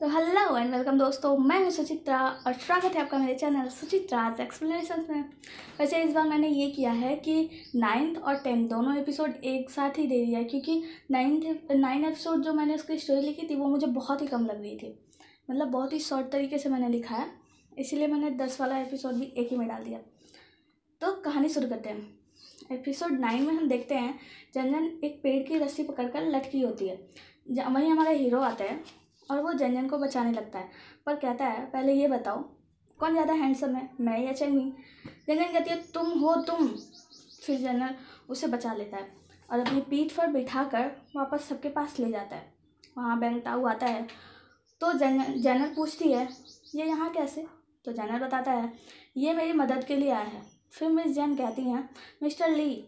तो hello and welcome दोस्तों, मैं हूँ सुचित्रा और स्वागत है आपका मेरे चैनल सुचित्रा एक्सप्लेनेशन में। वैसे इस बार मैंने ये किया है कि नाइन्थ और टेंथ दोनों एपिसोड एक साथ ही दे दिया है, क्योंकि नाइन्थ नाइन एपिसोड जो मैंने उसकी स्टोरी लिखी थी, वो मुझे बहुत ही कम लग रही थी। मतलब बहुत ही शॉर्ट तरीके से मैंने लिखा है, इसीलिए मैंने दस वाला एपिसोड भी एक ही में डाल दिया। तो कहानी शुरू करते हैं। एपिसोड नाइन में हम देखते हैं जनजन एक पेड़ की रस्सी पकड़कर लटकी होती है। वहीं हमारा हीरो आता है। और वो जनजन को बचाने लगता है। पर कहता है, पहले ये बताओ, कौन ज़्यादा हैंडसम है, मैं या चंगी जनजन कहती है, तुम हो तुम। फिर जनरल उसे बचा लेता है और अपनी पीठ पर बिठा कर वापस सबके पास ले जाता है। वहाँ बेंगटाऊ आता है तो जनरल जनरल पूछती है, ये यहाँ कैसे? तो जनरल बताता है, ये मेरी मदद के लिए आया है। फिर मिस जैन कहती हैं, मिस्टर ली,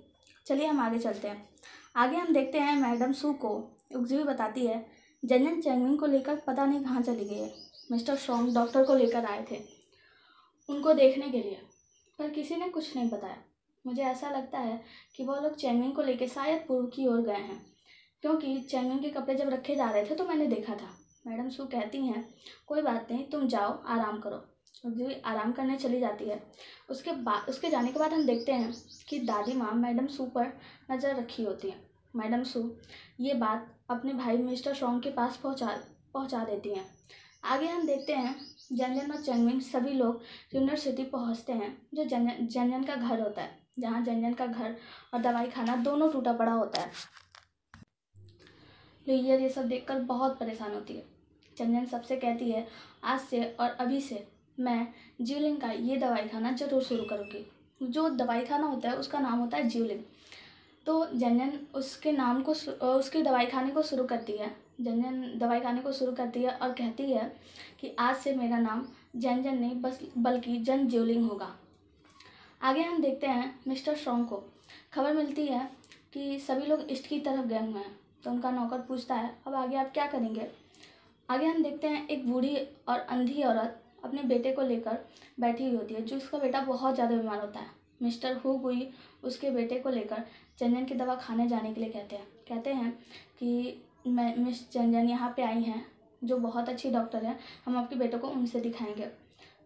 चलिए हम आगे चलते हैं। आगे हम देखते हैं मैडम सू को, उगजी बताती है जनन चैंगमिंग को लेकर पता नहीं कहाँ चली गई है। मिस्टर सॉन्ग डॉक्टर को लेकर आए थे, उनको देखने के लिए, पर किसी ने कुछ नहीं बताया। मुझे ऐसा लगता है कि वो लोग चैंगमिंग को लेकर शायद पूर्व की ओर गए हैं, क्योंकि चैंगमिंग के कपड़े जब रखे जा रहे थे तो मैंने देखा था। मैडम सू कहती हैं, कोई बात नहीं, तुम जाओ, आराम करो। जो आराम करने चली जाती है, उसके बाद उसके जाने के बाद हम देखते हैं कि दादी माँ मैडम सू पर नज़र रखी होती है। मैडम सू, ये बात अपने भाई मिस्टर शोंग के पास पहुँचा पहुँचा देती हैं। आगे हम देखते हैं जनजन और चंगमिंग सभी लोग यूनिवर्सिटी पहुँचते हैं, जो जनजन जनजन का घर होता है, जहाँ जनजन का घर और दवाई खाना दोनों टूटा पड़ा होता है। लुइयर, ये सब देखकर बहुत परेशान होती है। चंदन सबसे कहती है, आज से और अभी से मैं जीवलिंग का ये दवाई खाना ज़रूर शुरू करूँगी। जो दवाई खाना होता है, उसका नाम होता है जीवलिंग तो जनजन उसके नाम को उसके दवाई खाने को शुरू करती है। जनजन दवाई खाने को शुरू करती है और कहती है कि आज से मेरा नाम जनजन नहीं, बस, बल्कि जन ज्योलिंग होगा। आगे हम देखते हैं मिस्टर स्ट्रॉन्ग को। खबर मिलती है कि सभी लोग ईस्ट की तरफ़ गए हुए हैं तो उनका नौकर पूछता है, अब आगे आप क्या करेंगे? आगे हम देखते हैं एक बूढ़ी और अंधी औरत अपने बेटे को लेकर बैठी हुई होती है, जो उसका बेटा बहुत ज़्यादा बीमार होता है। मिस्टर हु गुई उसके बेटे को लेकर चंदन की दवा खाने जाने के लिए कहते हैं। कहते हैं कि मैं, मिस चंदन यहाँ पे आई हैं, जो बहुत अच्छी डॉक्टर है, हम आपके बेटे को उनसे दिखाएँगे।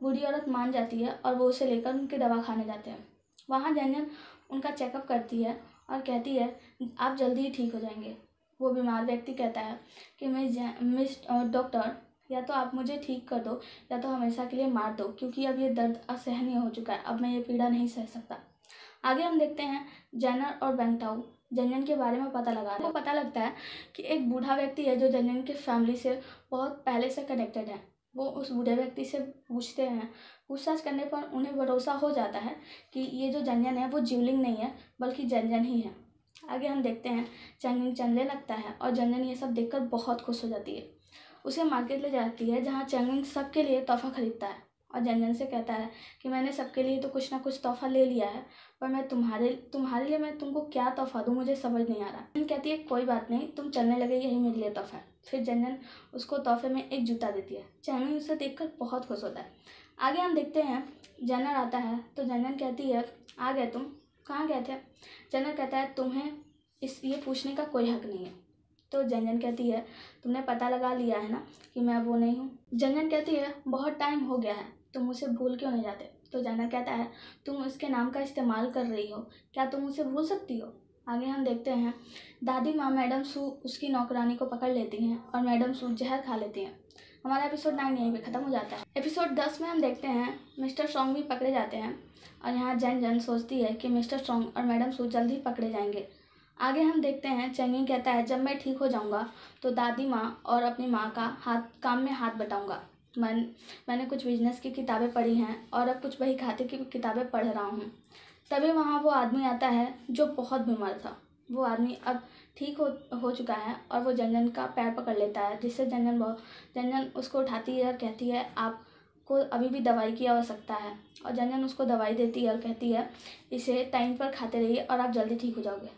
बूढ़ी औरत मान जाती है और वो उसे लेकर उनकी दवा खाने जाते हैं। वहाँ जनजन उनका चेकअप करती है और कहती है, आप जल्दी ही ठीक हो जाएँगे। वो बीमार व्यक्ति कहता है कि, मिस मिस डॉक्टर, या तो आप मुझे ठीक कर दो, या तो हमेशा के लिए मार दो, क्योंकि अब ये दर्द असहनीय हो चुका है, अब मैं ये पीड़ा नहीं सह सकता। आगे हम देखते हैं जैनर और बेंगटाऊ। जनजन के बारे में पता लगा रहे पता लगता है कि एक बूढ़ा व्यक्ति है जो जनजन के फैमिली से बहुत पहले से कनेक्टेड है। वो उस बूढ़े व्यक्ति से पूछते हैं। पूछताछ करने पर उन्हें भरोसा हो जाता है कि ये जो जनजन है, वो जीवलिंग नहीं है, बल्कि जनजन ही है। आगे हम देखते हैं चंगन चलने लगता है और जनजन ये सब देखकर बहुत खुश हो जाती है। उसे मार्केट ले जाती है, जहाँ चंगन सबके लिए तोहफा खरीदता है और जनजन से कहता है कि मैंने सबके लिए तो कुछ ना कुछ तोहफा ले लिया है पर मैं तुम्हारे तुम्हारे लिए मैं तुमको क्या तोहफा दूँ मुझे समझ नहीं आ रहा। जनन कहती है, कोई बात नहीं, तुम चलने लगे, यही मेरे लिए तोहफा है। फिर जनजन उसको तोहफे में एक जूता देती है। चैमिन उसे देखकर बहुत खुश होता है। आगे हम देखते हैं जनर आता है तो जनन कहती है, आ गए तुम, कहाँ गए थे? जनर कहता है, तुम्हें इस, ये पूछने का कोई हक नहीं है। तो जनजन कहती है, तुमने पता लगा लिया है ना कि मैं वो नहीं हूँ? जनजन कहती है, बहुत टाइम हो गया है, तुम उसे भूल क्यों नहीं जाते? तो जानर कहता है? तुम उसके नाम का इस्तेमाल कर रही हो। क्या तुम उसे भूल सकती हो? आगे हम देखते हैं। दादी माँ मैडम सू, उसकी नौकरानी को पकड़ लेती हैं और मैडम सू जहर खा लेती हैं। हमारा एपिसोड नाइन यहीं पे ख़त्म हो जाता है। एपिसोड दस में हम देखते हैं, मिस्टर स्ट्रॉन्ग भी पकड़े जाते हैं। और यहाँ जैन जन सोचती है कि मिस्टर स्ट्रॉन्ग और मैडम सू जल्द ही पकड़े जाएँगे। आगे हम देखते हैं चंगी कहता है, जब मैं ठीक हो जाऊँगा तो दादी माँ और अपनी माँ का हाथ, काम में हाथ बटाऊँगा। मन, मैंने कुछ बिज़नेस की किताबें पढ़ी हैं और अब कुछ बही खाते की किताबें पढ़ रहा हूँ। तभी वहाँ वो आदमी आता है जो बहुत बीमार था। वो आदमी अब ठीक हो हो चुका है और वो जनजन का पैर पकड़ लेता है, जिससे जनजन बहुत जनजन उसको उठाती है और कहती है, आपको अभी भी दवाई की आवश्यकता है। और जनजन उसको दवाई देती है और कहती है, इसे टाइम पर खाते रहिए और आप जल्दी ठीक हो जाओगे।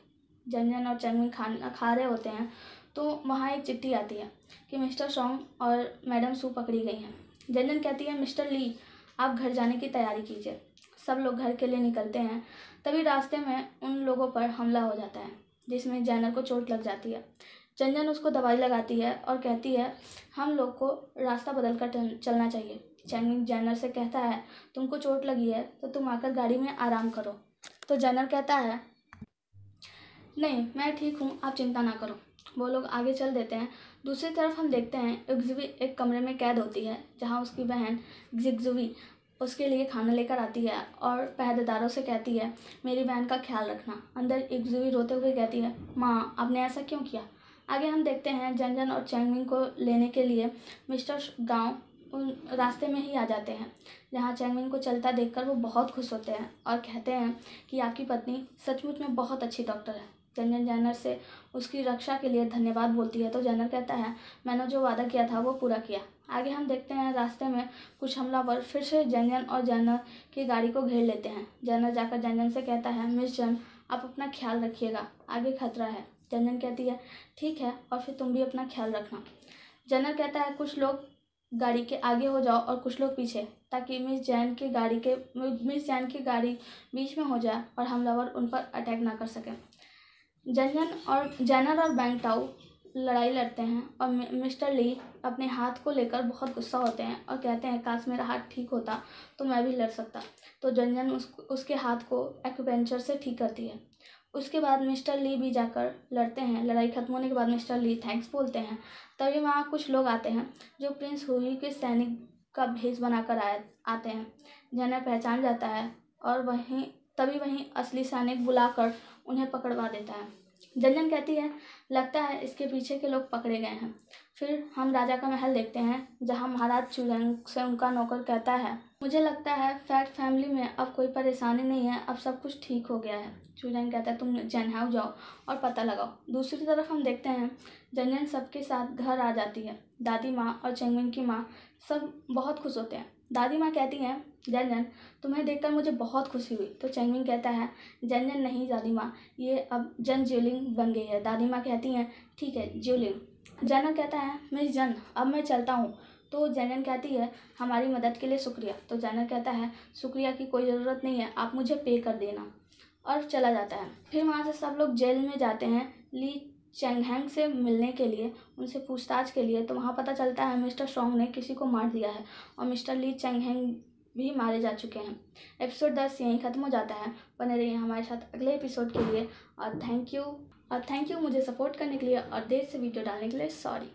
जनजन और चंगमिन खाना, खा रहे होते हैं तो वहाँ एक चिट्ठी आती है कि मिस्टर सॉन्ग और मैडम सू पकड़ी गई हैं। जनजन कहती है, मिस्टर ली, आप घर जाने की तैयारी कीजिए। सब लोग घर के लिए निकलते हैं, तभी रास्ते में उन लोगों पर हमला हो जाता है, जिसमें जैनर को चोट लग जाती है। चंजन उसको दवाई लगाती है और कहती है, हम लोग को रास्ता बदल कर चलना चाहिए। चैनिंग जैनर से कहता है, तुमको चोट लगी है तो तुम आकर गाड़ी में आराम करो। तो जैनर कहता है, नहीं, मैं ठीक हूँ, आप चिंता ना करो। वो लोग आगे चल देते हैं। दूसरी तरफ़ हम देखते हैं एग्जुवी एक कमरे में कैद होती है, जहाँ उसकी बहन जिगजुवी उसके लिए खाना लेकर आती है और पहरेदारों से कहती है, मेरी बहन का ख्याल रखना। अंदर एग्जुवी रोते हुए कहती है, माँ, आपने ऐसा क्यों किया? आगे हम देखते हैं जनजन और चैंगमिंग को लेने के लिए मिस्टर गाँव उन रास्ते में ही आ जाते हैं, जहाँ चैंगमिंग को चलता देखकर वो बहुत खुश होते हैं और कहते हैं कि आपकी पत्नी सचमुच में बहुत अच्छी डॉक्टर है। जनजन जैनर से उसकी रक्षा के लिए धन्यवाद बोलती है। तो जैनर कहता है, मैंने जो वादा किया था, वो पूरा किया। आगे हम देखते हैं, रास्ते में कुछ हमलावर फिर से जैनजन और जैनर की गाड़ी को घेर लेते हैं। जैनर जाकर जैनजन से कहता है, मिस जन, आप अपना ख्याल रखिएगा, आगे खतरा है। जैनजन कहती है, ठीक है, और फिर तुम भी अपना ख्याल रखना। जनर कहता है, कुछ लोग गाड़ी के आगे हो जाओ और कुछ लोग पीछे, ताकि मिस जैन की गाड़ी के, मिस जैन की गाड़ी बीच में हो जाए और हमलावर उन पर अटैक ना कर सकें। जनजन और जैनर और बैंक टाउ लड़ाई लड़ते हैं और मिस्टर ली अपने हाथ को लेकर बहुत गुस्सा होते हैं और कहते हैं, काश मेरा हाथ ठीक होता तो मैं भी लड़ सकता। तो जनजन उस, उसके हाथ को एक्वेंचर से ठीक करती है। उसके बाद मिस्टर ली भी जाकर लड़ते हैं। लड़ाई खत्म होने के बाद मिस्टर ली थैंक्स बोलते हैं। तभी वहाँ कुछ लोग आते हैं जो प्रिंस हुई के सैनिक का भेष बनाकर आए, आते हैं। जनर पहचान जाता है और वहीं तभी वहीं असली सैनिक बुलाकर उन्हें पकड़वा देता है। जनजन कहती है, लगता है इसके पीछे के लोग पकड़े गए हैं। फिर हम राजा का महल देखते हैं, जहाँ महाराज चुरंग से उनका नौकर कहता है, मुझे लगता है फैट फैमिली में अब कोई परेशानी नहीं है, अब सब कुछ ठीक हो गया है। चुरंग कहता है, तुम जनहाउ जाओ और पता लगाओ। दूसरी तरफ़ हम देखते हैं जनजन सबके साथ घर आ जाती है। दादी माँ और चंगमिन की माँ सब बहुत खुश होते हैं। दादी माँ कहती हैं जनजन तुम्हें देखकर मुझे बहुत खुशी हुई। तो चंगमिन कहता है जनजन नहीं दादी माँ, ये अब जन ज्योलिंग बन गई है। दादी माँ कहती हैं, ठीक है, ज्योलिंग। जनक कहता है मिस जन, अब मैं चलता हूँ। तो जनन कहती है, हमारी मदद के लिए शुक्रिया। तो जनक कहता है, शुक्रिया की कोई ज़रूरत नहीं है, आप मुझे पे कर देना। और चला जाता है। फिर वहाँ से सब लोग जेल में जाते हैं। ली चैंगहैंग से मिलने के लिए, उनसे पूछताछ के लिए तो वहाँ पता चलता है मिस्टर स्ट्रॉन्ग ने किसी को मार दिया है और मिस्टर ली चेंगहैंग भी मारे जा चुके हैं। एपिसोड दस यहीं ख़त्म हो जाता है। बने रहिए हमारे साथ अगले एपिसोड के लिए। और थैंक यू, और थैंक यू मुझे सपोर्ट करने के लिए और देर से वीडियो डालने के लिए सॉरी।